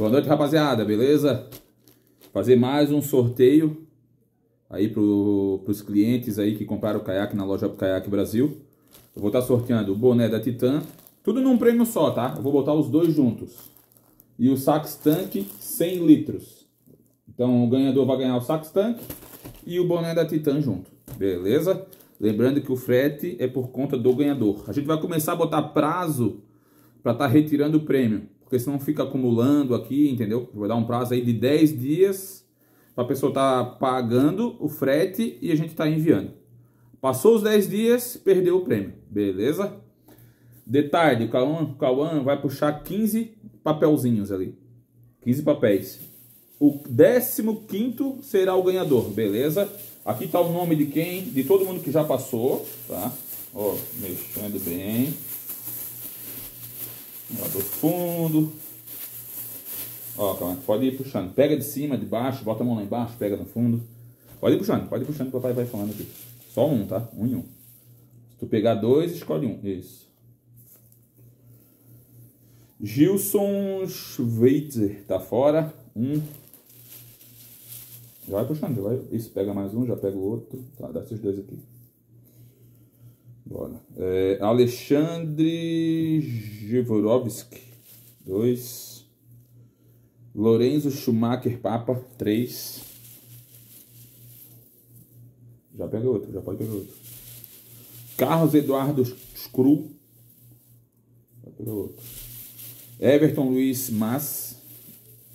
Boa noite, rapaziada, beleza? Fazer mais um sorteio aí pro, pros clientes aí que compraram o caiaque na loja Caiaque Brasil. Eu vou estar tá sorteando o boné da Titan, tudo num prêmio só, tá? Eu vou botar os dois juntos. E o sax tanque 100 litros. Então o ganhador vai ganhar o sax tanque e o boné da Titan junto, beleza? Lembrando que o frete é por conta do ganhador. A gente vai começar a botar prazo para estar tá retirando o prêmio porque senão fica acumulando aqui, entendeu? Vai dar um prazo aí de 10 dias para a pessoa estar tá pagando o frete e a gente está enviando. Passou os 10 dias, perdeu o prêmio, beleza? Detalhe, o Cauã, Cauã vai puxar 15 papelzinhos ali, 15 papéis. O 15 será o ganhador, beleza? Aqui está o nome de quem? De todo mundo que já passou, tá? Ó, mexendo bem. Lá do fundo. Ó, calma, pode ir puxando. Pega de cima, de baixo, bota a mão lá embaixo, pega no fundo. Pode ir puxando, pode ir puxando o papai vai falando aqui. Só um, tá? Um em um. Se tu pegar dois, escolhe um. Isso. Gilson Schweitzer tá fora. Um. Já vai puxando, já vai. Isso, pega mais um, já pega o outro. Tá, dá esses dois aqui. Bora. É, Alexandre Jevorovski, 2. Lorenzo Schumacher Papa, 3. Já pega outro, já pode pegar outro. Carlos Eduardo Scru. Já pega outro. Everton Luiz Mas,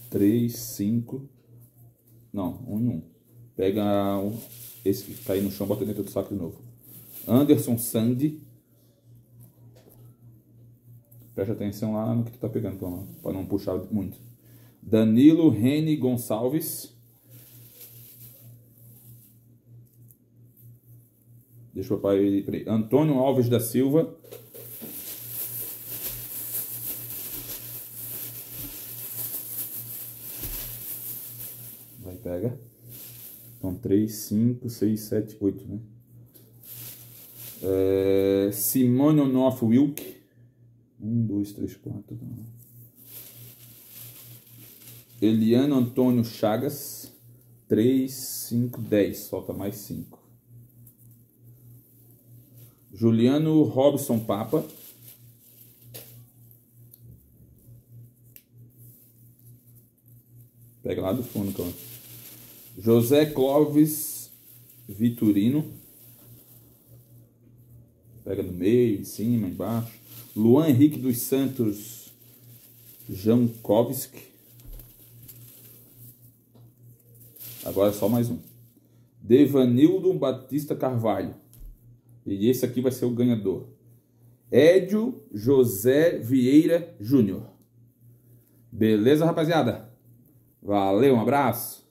3, 5. Não, um em um. Pega esse que tá aí no chão, bota dentro do saco de novo. Anderson Sandy. Preste atenção lá no que tu tá pegando, para não puxar muito. Danilo Rene Gonçalves. Deixa o papai. Peraí. Antônio Alves da Silva. Vai, pega. Então, 3, 5, 6, 7, 8, né? É, Simone Onoff Wilk. Um, dois, três, quatro. Eliano Antônio Chagas. Três, cinco, dez. Falta mais cinco. Juliano Robson Papa. Pega lá do fundo, então. José Clóvis Vitorino. Pega no meio, em cima, embaixo. Luan Henrique dos Santos Jankovski. Agora só mais um. Devanildo Batista Carvalho. E esse aqui vai ser o ganhador. Édio José Vieira Júnior. Beleza, rapaziada? Valeu, um abraço.